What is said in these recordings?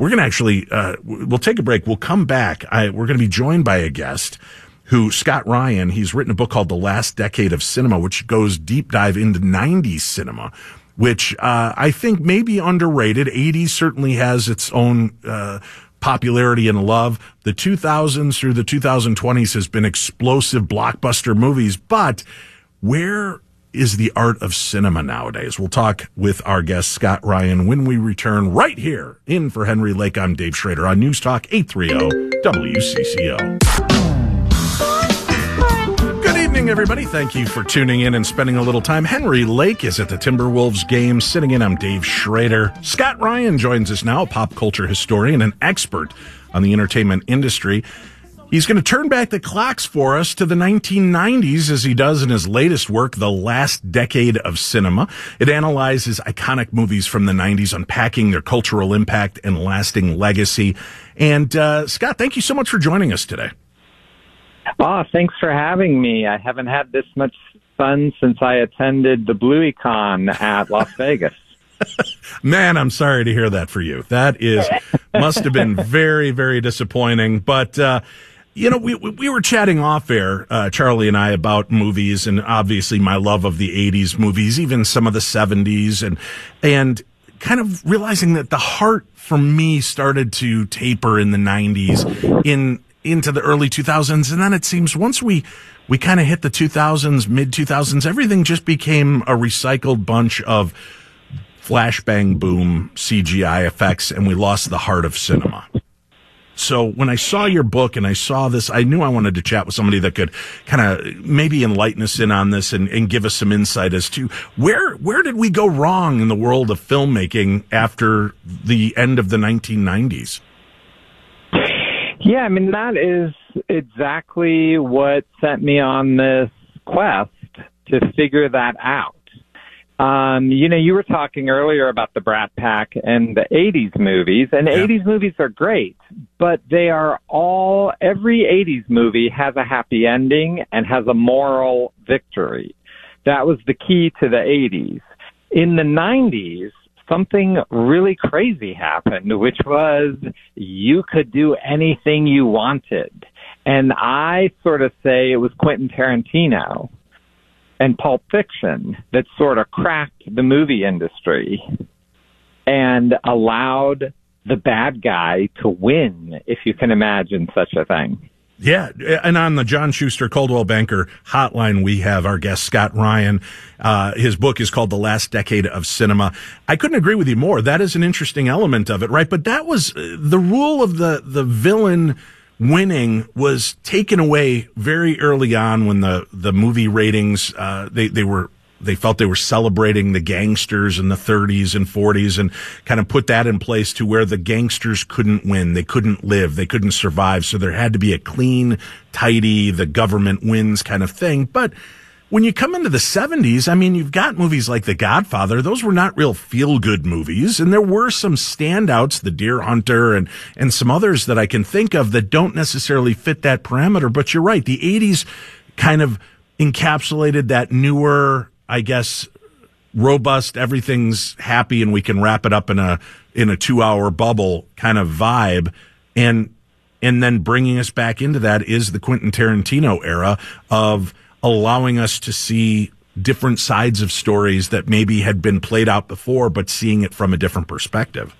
we're going to actually, uh, we'll take a break. We'll come back. I, we're going to be joined by a guest who, Scott Ryan, he's written a book called The Last Decade of Cinema, which goes deep dive into 90s cinema which uh, I think may be underrated. 80s certainly has its own uh, popularity and love. The 2000s through the 2020s has been explosive blockbuster movies, but where is the art of cinema nowadays? We'll talk with our guest, Scott Ryan, when we return right here in for Henry Lake. I'm Dave Schrader on News Talk 830 WCCO Good evening, everybody. Thank you for tuning in and spending a little time. Henry Lake is at the Timberwolves game. Sitting in, I'm Dave Schrader. Scott Ryan joins us now, a pop culture historian and expert on the entertainment industry. He's going to turn back the clocks for us to the 1990s as he does in his latest work, The Last Decade of Cinema. It analyzes iconic movies from the 90s, unpacking their cultural impact and lasting legacy. And uh, Scott, thank you so much for joining us today. Oh, thanks for having me. I haven't had this much fun since I attended the BlueyCon at Las Vegas. Man, I'm sorry to hear that for you. That is must have been very, very disappointing. But uh, you know, we we were chatting off air, uh, Charlie and I, about movies, and obviously my love of the '80s movies, even some of the '70s, and and kind of realizing that the heart for me started to taper in the '90s in into the early 2000s. And then it seems once we, we kind of hit the 2000s, mid 2000s, everything just became a recycled bunch of flashbang boom CGI effects and we lost the heart of cinema. So when I saw your book and I saw this, I knew I wanted to chat with somebody that could kind of maybe enlighten us in on this and, and give us some insight as to where where did we go wrong in the world of filmmaking after the end of the 1990s. Yeah, I mean, that is exactly what sent me on this quest to figure that out. Um, you know, you were talking earlier about the Brat Pack and the 80s movies, and yeah. 80s movies are great, but they are all, every 80s movie has a happy ending and has a moral victory. That was the key to the 80s. In the 90s, something really crazy happened, which was you could do anything you wanted. And I sort of say it was Quentin Tarantino and Pulp Fiction that sort of cracked the movie industry and allowed the bad guy to win, if you can imagine such a thing. Yeah, and on the John Schuster Coldwell Banker hotline, we have our guest Scott Ryan. Uh, his book is called "The Last Decade of Cinema." I couldn't agree with you more. That is an interesting element of it, right? But that was uh, the rule of the the villain winning was taken away very early on when the the movie ratings uh, they they were they felt they were celebrating the gangsters in the 30s and 40s and kind of put that in place to where the gangsters couldn't win. They couldn't live. They couldn't survive. So there had to be a clean, tidy, the government wins kind of thing. But when you come into the 70s, I mean, you've got movies like The Godfather. Those were not real feel good movies. And there were some standouts, The Deer Hunter and, and some others that I can think of that don't necessarily fit that parameter. But you're right. The 80s kind of encapsulated that newer, I guess, robust, everything's happy and we can wrap it up in a, in a two hour bubble kind of vibe. And, and then bringing us back into that is the Quentin Tarantino era of allowing us to see different sides of stories that maybe had been played out before, but seeing it from a different perspective.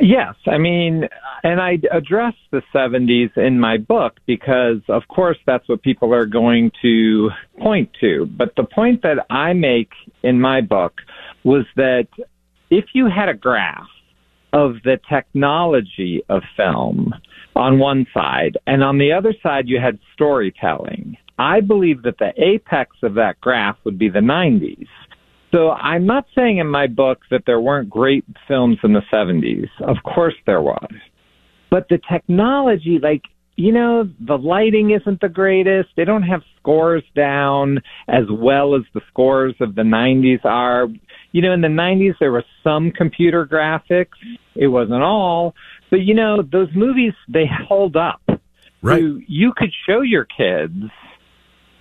Yes, I mean, and I address the 70s in my book because, of course, that's what people are going to point to. But the point that I make in my book was that if you had a graph of the technology of film on one side, and on the other side, you had storytelling, I believe that the apex of that graph would be the 90s so I'm not saying in my book that there weren't great films in the 70s. Of course there was. But the technology, like, you know, the lighting isn't the greatest. They don't have scores down as well as the scores of the 90s are. You know, in the 90s, there was some computer graphics. It wasn't all. But, you know, those movies, they hold up. Right. You, you could show your kids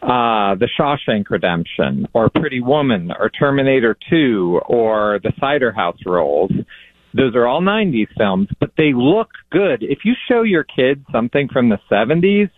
uh, The Shawshank Redemption or Pretty Woman or Terminator 2 or The Cider House Rules, those are all 90s films, but they look good. If you show your kids something from the 70s,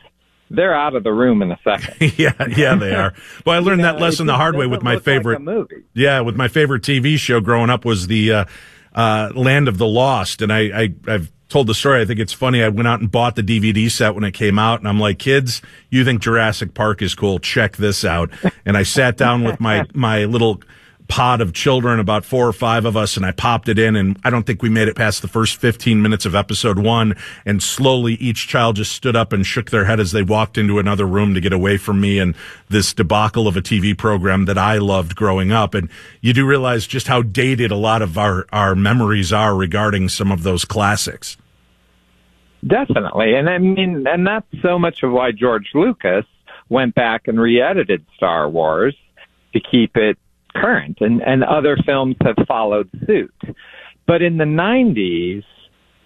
they're out of the room in a second. yeah, yeah, they are. Well, I learned that lesson the hard way with my favorite like movie. Yeah, with my favorite TV show growing up was the uh, uh, Land of the Lost, and I, I I've told the story. I think it's funny. I went out and bought the DVD set when it came out, and I'm like, kids, you think Jurassic Park is cool? Check this out. And I sat down with my my little pod of children, about four or five of us, and I popped it in. And I don't think we made it past the first 15 minutes of episode one. And slowly each child just stood up and shook their head as they walked into another room to get away from me and this debacle of a TV program that I loved growing up. And you do realize just how dated a lot of our, our memories are regarding some of those classics. Definitely. And I mean, and that's so much of why George Lucas went back and re-edited Star Wars to keep it current, and, and other films have followed suit. But in the 90s,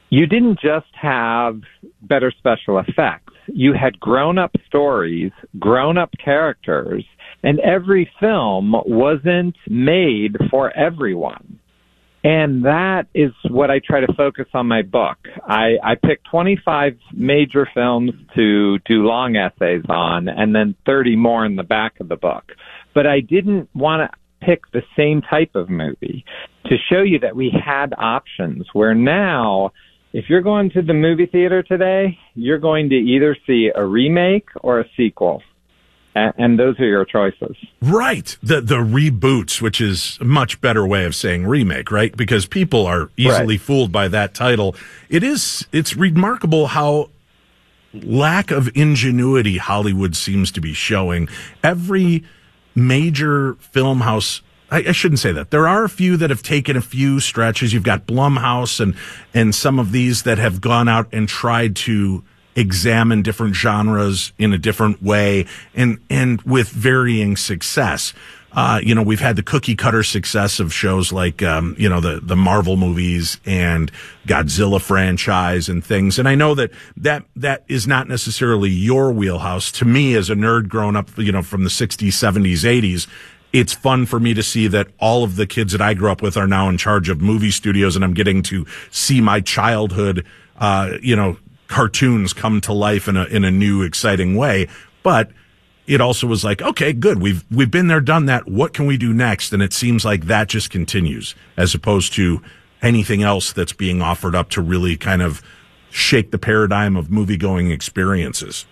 you didn't just have better special effects. You had grown up stories, grown up characters, and every film wasn't made for everyone. And that is what I try to focus on my book. I, I picked 25 major films to do long essays on and then 30 more in the back of the book. But I didn't want to pick the same type of movie to show you that we had options where now if you're going to the movie theater today, you're going to either see a remake or a sequel. And those are your choices. Right. The the reboots, which is a much better way of saying remake, right? Because people are easily right. fooled by that title. It is it's remarkable how lack of ingenuity Hollywood seems to be showing. Every major film house I, shouldn't say that. There are a few that have taken a few stretches. You've got Blumhouse and and some of these that have gone out and tried to examine different genres in a different way and and with varying success. Uh, you know, we've had the cookie cutter success of shows like, um, you know, the, the Marvel movies and Godzilla franchise and things. And I know that that, that is not necessarily your wheelhouse. To me, as a nerd growing up, you know, from the 60s, 70s, 80s, it's fun for me to see that all of the kids that I grew up with are now in charge of movie studios and I'm getting to see my childhood, uh, you know, cartoons come to life in a, in a new, exciting way. But, it also was like, okay, good. We've we've been there, done that. What can we do next? And it seems like that just continues, as opposed to anything else that's being offered up to really kind of shake the paradigm of movie going experiences.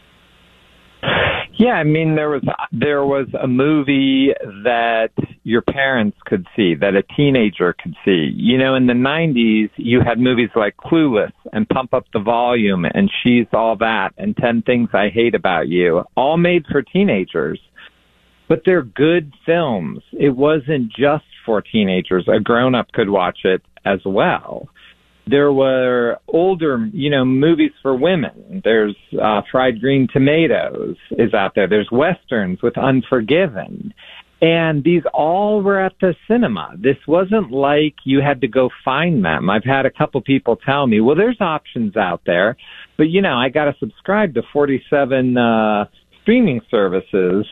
Yeah, I mean there was there was a movie that your parents could see, that a teenager could see. You know, in the 90s, you had movies like Clueless and Pump Up the Volume and She's All That and 10 Things I Hate About You, all made for teenagers. But they're good films. It wasn't just for teenagers. A grown up could watch it as well there were older, you know, movies for women. There's uh, Fried Green Tomatoes is out there. There's westerns with Unforgiven. And these all were at the cinema. This wasn't like you had to go find them. I've had a couple people tell me, well, there's options out there, but you know, I got to subscribe to 47 uh, streaming services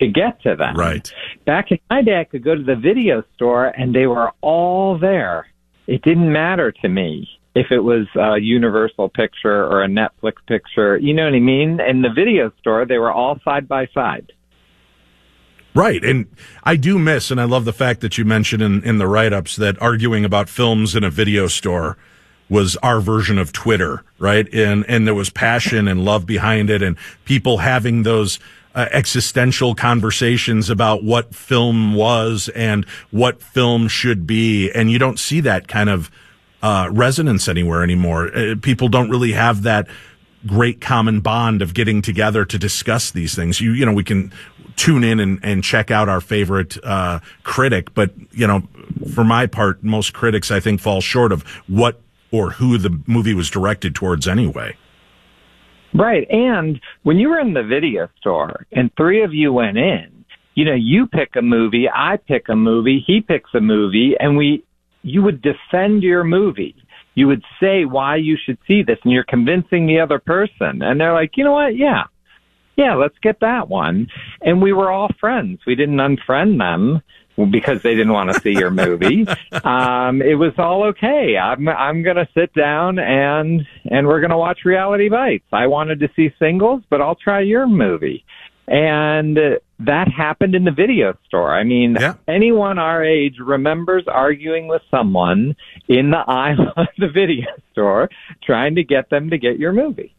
to get to them. Right. Back in my day, I could go to the video store and they were all there it didn't matter to me if it was a Universal picture or a Netflix picture. You know what I mean? In the video store, they were all side by side. Right. And I do miss, and I love the fact that you mentioned in, in the write ups that arguing about films in a video store was our version of Twitter, right? And, and there was passion and love behind it and people having those uh, existential conversations about what film was and what film should be. And you don't see that kind of uh, resonance anywhere anymore. Uh, people don't really have that great common bond of getting together to discuss these things. You, you know, we can tune in and, and check out our favorite uh, critic, but you know, for my part, most critics I think fall short of what or who the movie was directed towards anyway. Right. And when you were in the video store and three of you went in, you know, you pick a movie, I pick a movie, he picks a movie, and we, you would defend your movie. You would say why you should see this, and you're convincing the other person. And they're like, you know what? Yeah. Yeah, let's get that one. And we were all friends. We didn't unfriend them. Because they didn't want to see your movie. Um, it was all okay. I'm I'm gonna sit down and and we're gonna watch Reality Bites. I wanted to see singles, but I'll try your movie. And that happened in the video store. I mean, Yeah. anyone our age remembers arguing with someone in the aisle of the video store trying to get them to get your movie.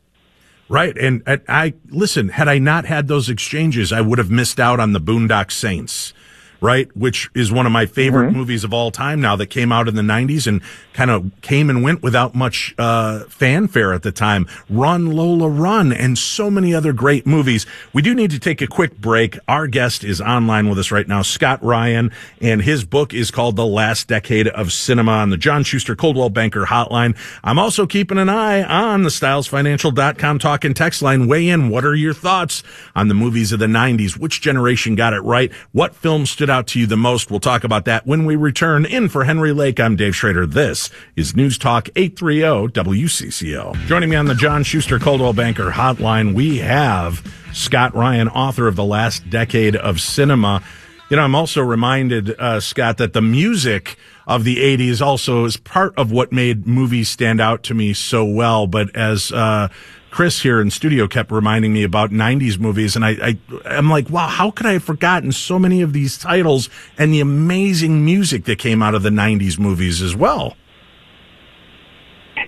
Right. And, and I, listen, had I not had those exchanges, I would have missed out on the Boondock Saints. Right, which is one of my favorite movies of all time now that came out in the 90s and kind of came and went without much uh, fanfare at the time. Run, Lola, Run, and so many other great movies. We do need to take a quick break. Our guest is online with us right now, Scott Ryan, and his book is called The Last Decade of Cinema on the John Schuster Coldwell Banker Hotline. I'm also keeping an eye on the StylesFinancial.com talk and text line. Weigh in. What are your thoughts on the movies of the 90s? Which generation got it right? What films stood out to you the most? We'll talk about that when we return. In for Henry Lake, I'm Dave Schrader. This is News Talk 830 WCCO. Joining me on the John Schuster Coldwell Banker Hotline, we have Scott Ryan, author of The Last Decade of Cinema. You know, I'm also reminded, uh, Scott, that the music of the 80s also is part of what made movies stand out to me so well. But as, uh, Chris here in studio kept reminding me about 90s movies, and I, I, I'm like, wow, how could I have forgotten so many of these titles and the amazing music that came out of the 90s movies as well?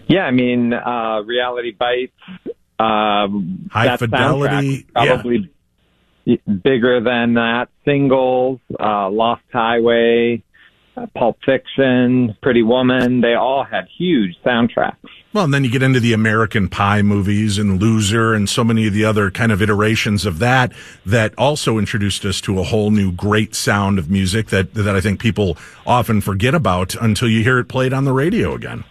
Yeah, I mean, uh, Reality Bites, um, High Fidelity, probably bigger than that. Singles, uh, Lost Highway, Uh, Pulp Fiction, Pretty Woman, they all had huge soundtracks. Well, and then you get into the American Pie movies and Loser and so many of the other kind of iterations of that that also introduced us to a whole new great sound of music that, that I think people often forget about until you hear it played on the radio again.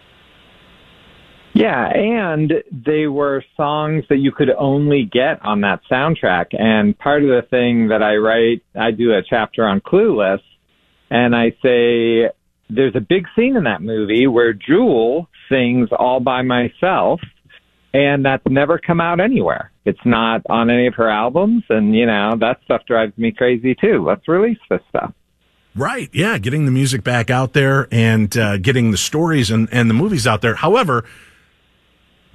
Yeah, and they were songs that you could only get on that soundtrack. And part of the thing that I write, I do a chapter on Clueless, and I say there's a big scene in that movie where Jewel sings all by myself, and that's never come out anywhere. It's not on any of her albums, and you know that stuff drives me crazy too. Let's release this stuff. Right. Yeah. Getting the music back out there and uh, getting the stories and, and the movies out there. However,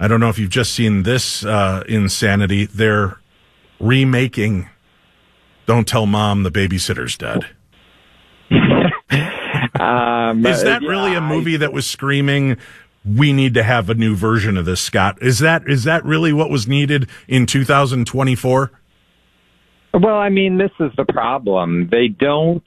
I don't know if you've just seen this uh, insanity. They're remaking Don't Tell Mom the Babysitter's Dead. Um, Is that yeah, really a movie that was screaming, we need to have a new version of this, Scott? Is that is that really what was needed in 2024? Well, I mean, this is the problem. They don't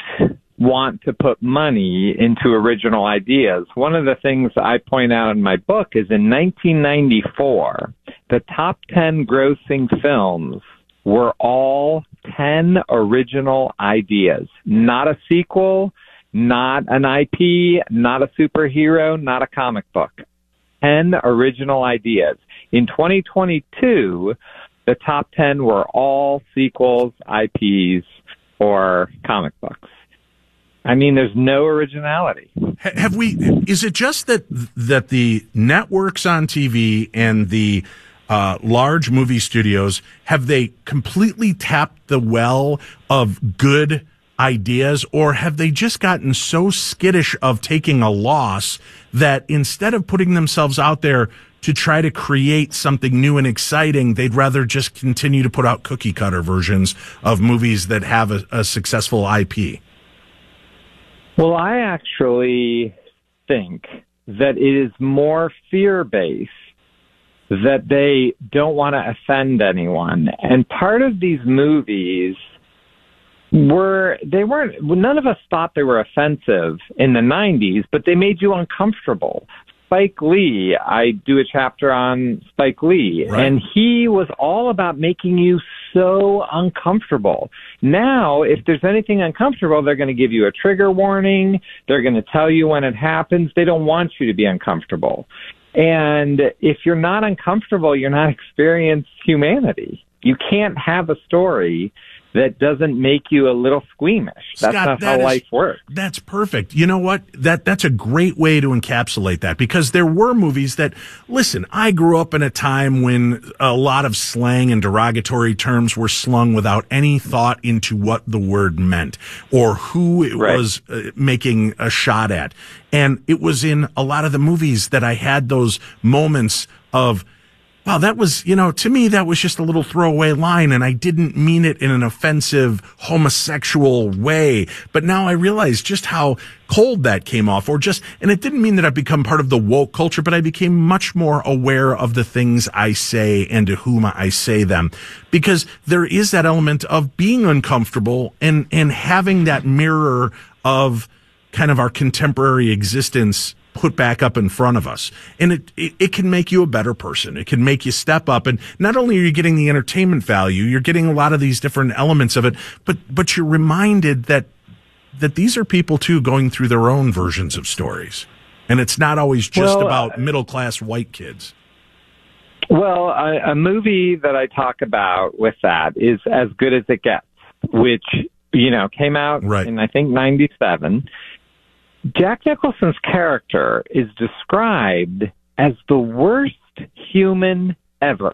want to put money into original ideas. One of the things I point out in my book is in 1994, the top 10 grossing films were all 10 original ideas, not a sequel, not an IP, not a superhero, not a comic book. 10 original ideas. In 2022, the top 10 were all sequels, IPs, or comic books. I mean, there's no originality. Have we? Is it just that that the networks on TV and the uh, large movie studios have they completely tapped the well of good ideas, or have they just gotten so skittish of taking a loss that instead of putting themselves out there to try to create something new and exciting, they'd rather just continue to put out cookie cutter versions of movies that have a, a successful IP? Well, I actually think that it is more fear based that they don't want to offend anyone. And part of these movies were they weren't none of us thought they were offensive in the 90s, but they made you uncomfortable. Spike Lee, I do a chapter on Spike Lee, Right. and he was all about making you so uncomfortable. Now, if there's anything uncomfortable, they're going to give you a trigger warning. They're going to tell you when it happens. They don't want you to be uncomfortable. And if you're not uncomfortable, you're not experienced humanity. You can't have a story that doesn't make you a little squeamish. That's Scott, not that how is- life works. That's perfect. You know what? That that's a great way to encapsulate that because there were movies that listen, I grew up in a time when a lot of slang and derogatory terms were slung without any thought into what the word meant or who it Right. was uh, making a shot at. And it was in a lot of the movies that I had those moments of Wow, that was, you know, to me, that was just a little throwaway line, and I didn't mean it in an offensive homosexual way. But now I realize just how cold that came off, or just, and it didn't mean that I've become part of the woke culture, but I became much more aware of the things I say and to whom I say them. Because there is that element of being uncomfortable and, and having that mirror of kind of our contemporary existence put back up in front of us. And it, it, it can make you a better person. It can make you step up. And not only are you getting the entertainment value, you're getting a lot of these different elements of it, but, but you're reminded that, that these are people too going through their own versions of stories. And it's not always just Well, about uh, middle class white kids. Well, a, a movie that I talk about with that is As Good as It Gets, which, you know, came out Right. in, I think, 97. Jack Nicholson's character is described as the worst human ever.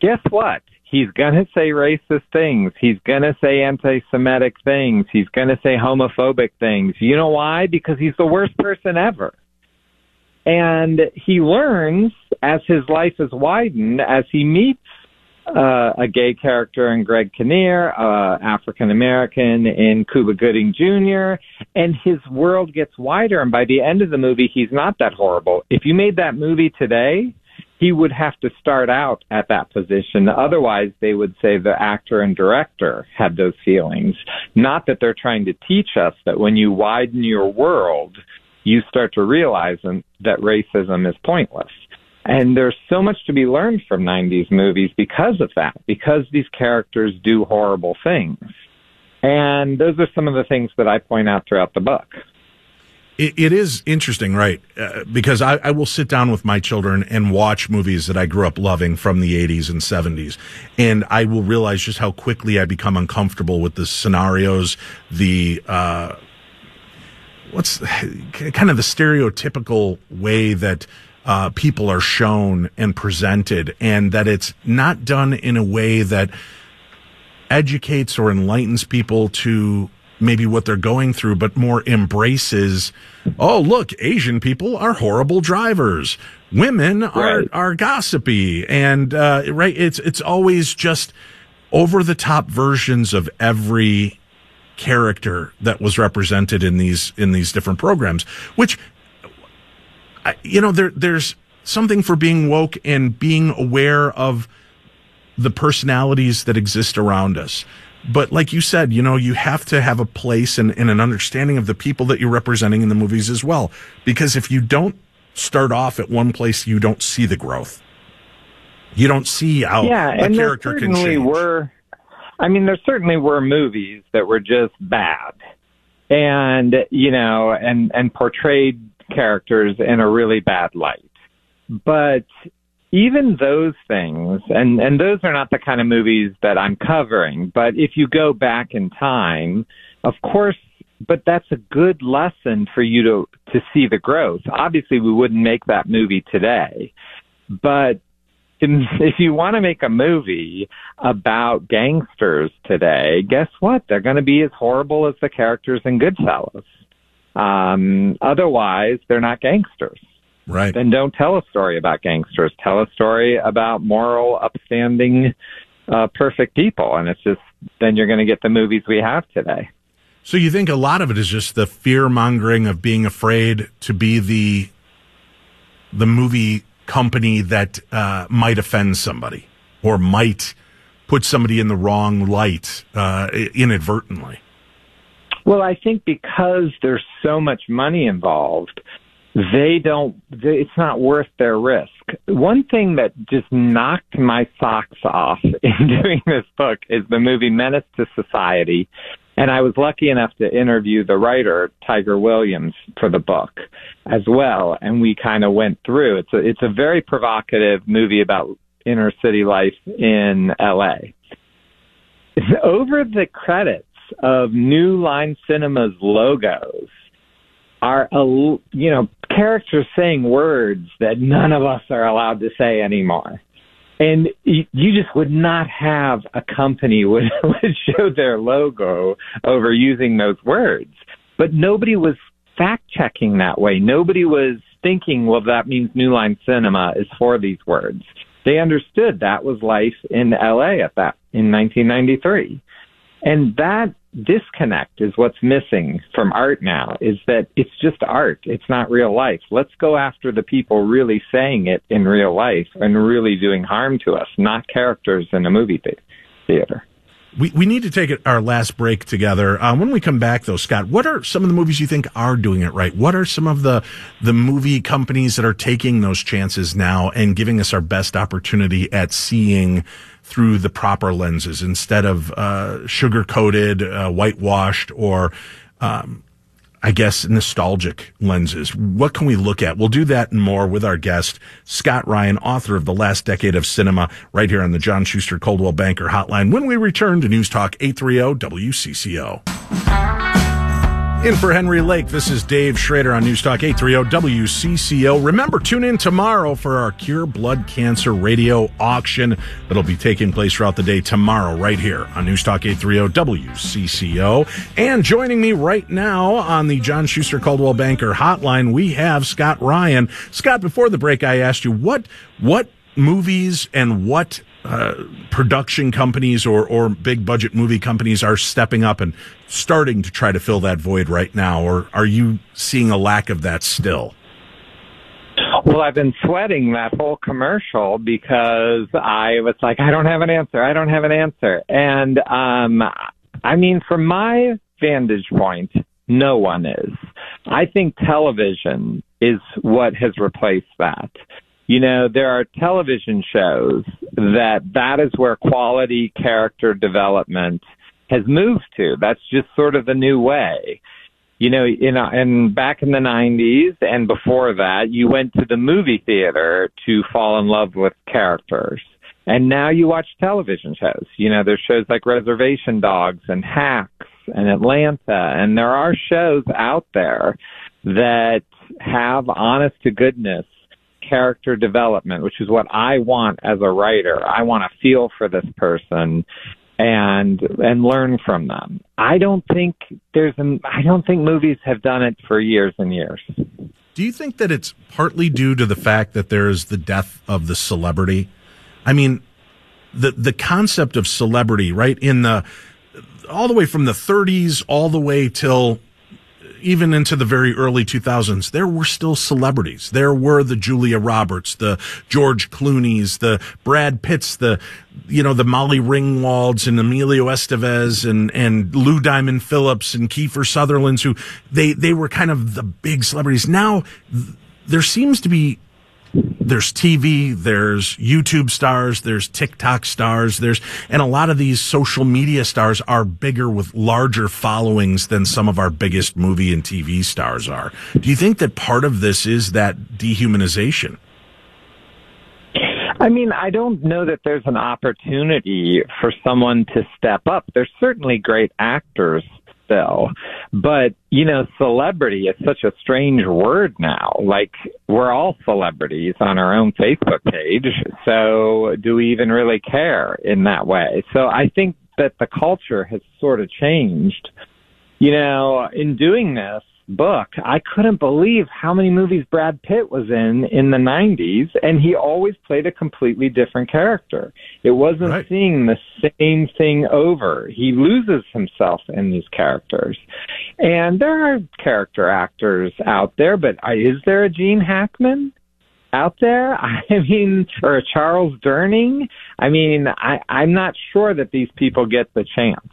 Guess what? He's going to say racist things. He's going to say anti Semitic things. He's going to say homophobic things. You know why? Because he's the worst person ever. And he learns as his life is widened, as he meets uh, a gay character in Greg Kinnear, uh, African American in Cuba Gooding Jr., and his world gets wider. And by the end of the movie, he's not that horrible. If you made that movie today, he would have to start out at that position. Otherwise, they would say the actor and director had those feelings. Not that they're trying to teach us that when you widen your world, you start to realize that racism is pointless. And there's so much to be learned from 90s movies because of that, because these characters do horrible things. And those are some of the things that I point out throughout the book. It, it is interesting, right? Uh, because I, I will sit down with my children and watch movies that I grew up loving from the 80s and 70s. And I will realize just how quickly I become uncomfortable with the scenarios, the, uh, what's kind of the stereotypical way that uh, people are shown and presented, and that it's not done in a way that educates or enlightens people to maybe what they're going through, but more embraces, oh, look, Asian people are horrible drivers. Women are, Right. are gossipy. And, uh, right. It's, it's always just over the top versions of every character that was represented in these, in these different programs, which, you know, there, there's something for being woke and being aware of, the personalities that exist around us. But like you said, you know, you have to have a place and, and an understanding of the people that you're representing in the movies as well. Because if you don't start off at one place, you don't see the growth. You don't see how yeah, a and character can change. were. I mean, there certainly were movies that were just bad, and you know, and and portrayed characters in a really bad light. But even those things, and and those are not the kind of movies that I'm covering. But if you go back in time, of course. But that's a good lesson for you to to see the growth. Obviously, we wouldn't make that movie today, but if you want to make a movie about gangsters today, guess what? They're going to be as horrible as the characters in Goodfellas. Um, otherwise, they're not gangsters. right. Then don't tell a story about gangsters. Tell a story about moral, upstanding, uh, perfect people. And it's just, then you're going to get the movies we have today. So you think a lot of it is just the fear mongering of being afraid to be the the movie company that uh, might offend somebody or might put somebody in the wrong light uh, inadvertently. Well, I think because there's so much money involved, they don't, they, it's not worth their risk. One thing that just knocked my socks off in doing this book is the movie Menace to Society. And I was lucky enough to interview the writer, Tyger Williams, for the book as well. And we kind of went through. It's a, it's a very provocative movie about inner city life in LA. over the credits of New Line Cinema's logos are you know characters saying words that none of us are allowed to say anymore. And you just would not have a company would, would show their logo over using those words. But nobody was fact checking that way. Nobody was thinking, well, that means New Line Cinema is for these words. They understood that was life in LA at that in 1993. And that disconnect is what's missing from art now is that it's just art. It's not real life. Let's go after the people really saying it in real life and really doing harm to us, not characters in a movie theater. We, we need to take our last break together. Uh, when we come back, though, Scott, what are some of the movies you think are doing it right? What are some of the the movie companies that are taking those chances now and giving us our best opportunity at seeing through the proper lenses instead of uh, sugar coated, uh, whitewashed, or um, I guess, nostalgic lenses. What can we look at? We'll do that and more with our guest, Scott Ryan, author of The Last Decade of Cinema, right here on the John Schuster Coldwell Banker Hotline when we return to News Talk 830 WCCO. In for Henry Lake, this is Dave Schrader on Newstalk 830 WCCO. Remember, tune in tomorrow for our Cure Blood Cancer Radio auction that'll be taking place throughout the day tomorrow, right here on Newstalk 830 WCCO. And joining me right now on the John Schuster Coldwell Banker hotline, we have Scott Ryan. Scott, before the break, I asked you what, what movies and what uh, production companies or, or big budget movie companies are stepping up and starting to try to fill that void right now, or are you seeing a lack of that still? Well, I've been sweating that whole commercial because I was like, I don't have an answer. I don't have an answer. And, um, I mean, from my vantage point, no one is. I think television is what has replaced that. You know, there are television shows that that is where quality character development has moved to. That's just sort of the new way. You know, know, and back in the 90s and before that, you went to the movie theater to fall in love with characters. And now you watch television shows. You know, there's shows like Reservation Dogs and Hacks and Atlanta, and there are shows out there that have honest to goodness character development, which is what I want as a writer. I want to feel for this person and and learn from them. I don't think there's an, I don't think movies have done it for years and years. Do you think that it's partly due to the fact that there's the death of the celebrity? I mean, the the concept of celebrity, right? In the all the way from the 30s all the way till even into the very early 2000s, there were still celebrities. There were the Julia Roberts, the George Clooney's, the Brad Pitts, the, you know, the Molly Ringwalds and Emilio Estevez and, and Lou Diamond Phillips and Kiefer Sutherland's who they, they were kind of the big celebrities. Now there seems to be there's TV, there's YouTube stars, there's TikTok stars, there's, and a lot of these social media stars are bigger with larger followings than some of our biggest movie and TV stars are. Do you think that part of this is that dehumanization? I mean, I don't know that there's an opportunity for someone to step up. There's certainly great actors still. But, you know, celebrity is such a strange word now. Like, we're all celebrities on our own Facebook page. So do we even really care in that way? So I think that the culture has sort of changed. You know, in doing this, book, I couldn't believe how many movies Brad Pitt was in in the 90s, and he always played a completely different character. It wasn't right. seeing the same thing over. He loses himself in these characters. And there are character actors out there, but is there a Gene Hackman? out there. I mean, or a Charles Durning. I mean, I, I'm not sure that these people get the chance.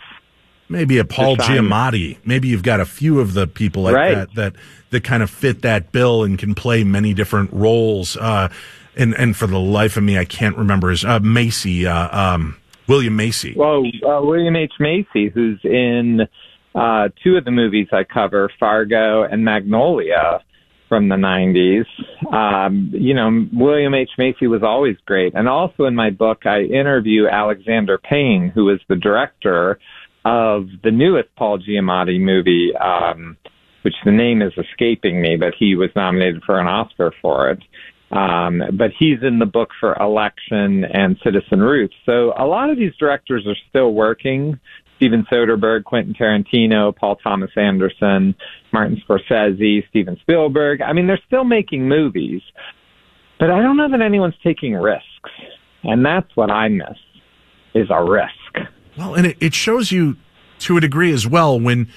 Maybe a Paul Giamatti. Maybe you've got a few of the people like right. that that that kind of fit that bill and can play many different roles. Uh, and and for the life of me, I can't remember his uh, Macy. Uh, um, William Macy. Well, uh, William H Macy, who's in uh, two of the movies I cover, Fargo and Magnolia. from the 90s. Um, you know, William H. Macy was always great. And also in my book, I interview Alexander Payne, who is the director of the newest Paul Giamatti movie, um, which the name is escaping me, but he was nominated for an Oscar for it. Um, but he's in the book for Election and Citizen Ruth. So a lot of these directors are still working. Steven Soderbergh, Quentin Tarantino, Paul Thomas Anderson, Martin Scorsese, Steven Spielberg. I mean, they're still making movies, but I don't know that anyone's taking risks. And that's what I miss is a risk. Well, and it, it shows you to a degree as well when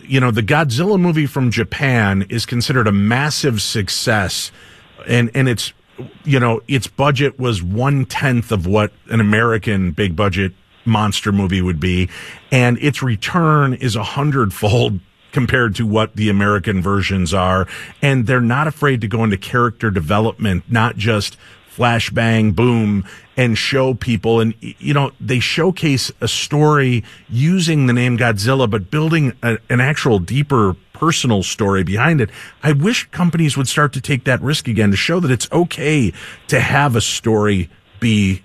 you know the Godzilla movie from Japan is considered a massive success, and and it's you know its budget was one tenth of what an American big budget monster movie would be, and its return is a hundredfold compared to what the American versions are, and they're not afraid to go into character development, not just flashbang boom and show people. And you know they showcase a story using the name Godzilla but building a, an actual deeper personal story behind it. I wish companies would start to take that risk again to show that it's okay to have a story be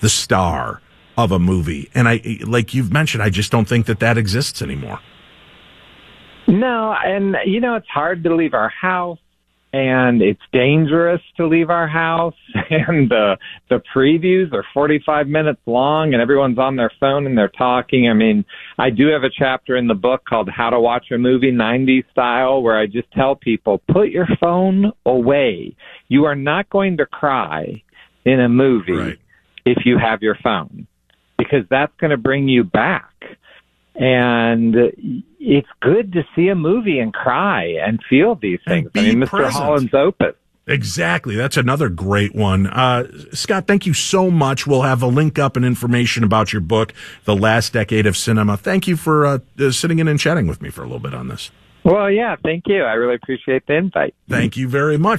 the star of a movie. And i like you've mentioned i just don't think that that exists anymore. No and you know it's hard to leave our house and it's dangerous to leave our house. And the the previews are 45 minutes long and everyone's on their phone and they're talking. I mean i do have a chapter in the book called how to watch a movie 90s style where i just tell people put your phone away. You are not going to cry in a movie right. if you have your phone because that's going to bring you back and it's good to see a movie and cry and feel these things. I mean, Mr. Present. Holland's Opus. Exactly. That's another great one. Uh, Scott, thank you so much. We'll have a link up and information about your book, The Last Decade of Cinema. Thank you for uh, uh, sitting in and chatting with me for a little bit on this. Well, yeah, thank you. I really appreciate the invite. Thank you very much.